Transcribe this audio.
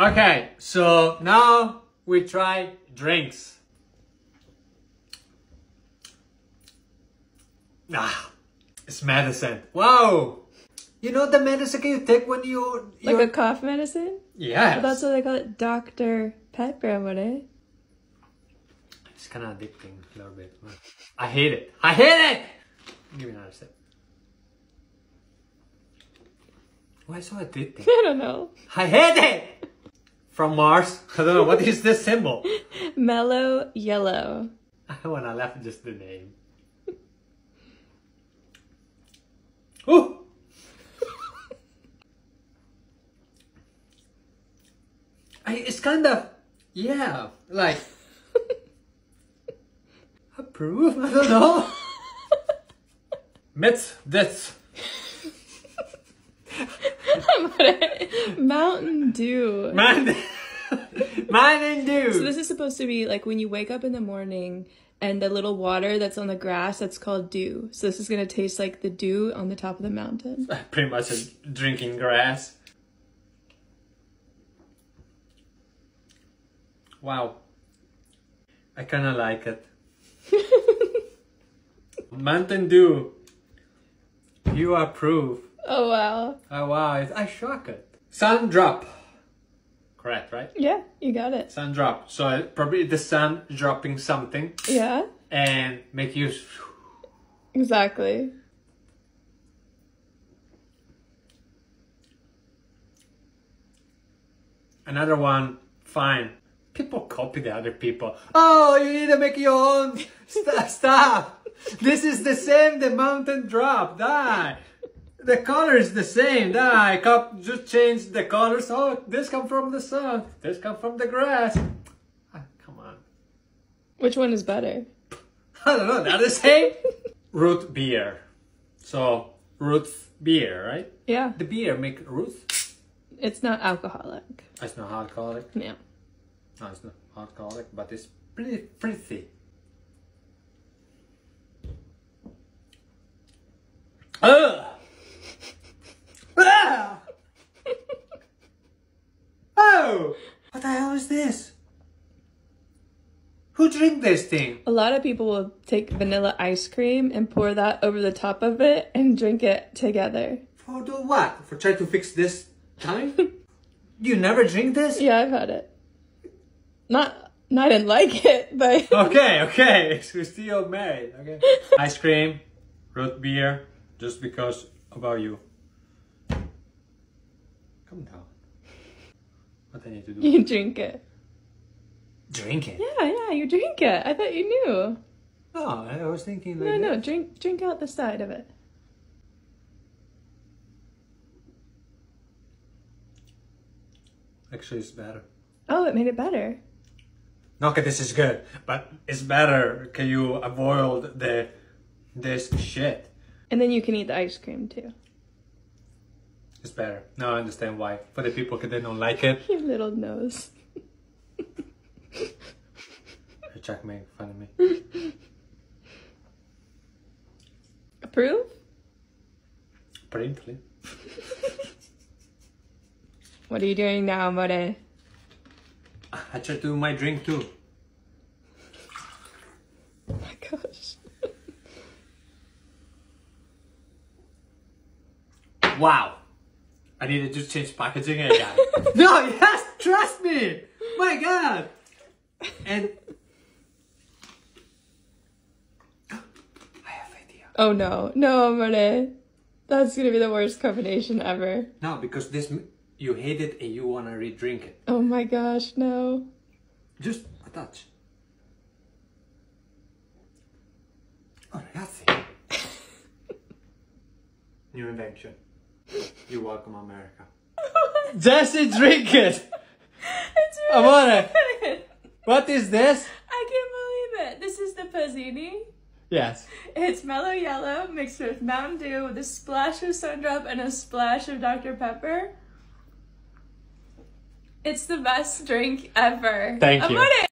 Okay, so now we try drinks. Ah, it's medicine. Wow! You know the medicine you take when you Like you're... a cough medicine? yes. But that's what they call it, Dr. Pepper, what eh? It's kind of addicting a little bit. I hate it. I hate it. Give me another sip. Why so addicting? I don't know. I hate it. From Mars. I don't know what is this symbol. Mello Yello. I left just the name. Ooh. I, it's kind of yeah, like approve. I don't know. Mitz, this. Mountain Dew. Mountain, and dude. So this is supposed to be like when you wake up in the morning and the little water that's on the grass that's called dew. So this is gonna taste like the dew on the top of the mountain. Pretty much drinking grass. Wow. I kind of like it. Mountain Dew. You approve. Oh wow. Oh wow, it's, I shock it. Sun drop. Correct, right? Yeah, you got it. Sun drop. So probably the sun dropping something Yeah, and make you. exactly. Another one, fine. People copy the other people. Oh, you need to make your own st- stuff. This is the same, the mountain drop. Die. The color is the same. Die. Cop- just change the colors. Oh, this come from the sun. This come from the grass. Ah, come on. Which one is better? I don't know. They're the same. root beer. So root beer, right? Yeah, The beer make root. it's not alcoholic. It's not alcoholic. Yeah. No, it's not alcoholic, but it's pretty pretty. Ugh! Ah! oh! What the hell is this? Who drink this thing? A lot of people will take vanilla ice cream and pour that over the top of it and drink it together. For the what? For try to fix this time? you never drink this? Yeah, I've had it. Not, not I didn't like it, but Okay, okay. We're still married. Okay. Ice cream, root beer, just because about you. Come down. What I need to do? you drink it. Drink it. Yeah, yeah, you drink it. I thought you knew. No, I was thinking like No, no, that. drink, drink out the side of it. Actually, it's better. Oh, it made it better. No, okay, this is good, but it's better. Can you avoid the this shit? And then you can eat the ice cream too. It's better. Now I understand why. For the people that don't like it, Your little nose. Chuck making fun of me. Approve? Apparently. What are you doing now, More? I try to do my drink too. Oh my gosh. Wow. I need to just change packaging again. I got it. no, yes, trust me. My God. And Oh no, no, More. That's gonna be the worst combination ever. No, because this you hate it and you wanna re-drink it. Oh my gosh, no. Just a touch. Oh, ragazzi. New invention. You're welcome, America. Jessi, drink it. It's Amore. good. What is this? I can't believe it. This is the Pasini. Yes. It's Mello Yello mixed with Mountain Dew with a splash of Sundrop and a splash of Dr. Pepper. It's the best drink ever. Thank you.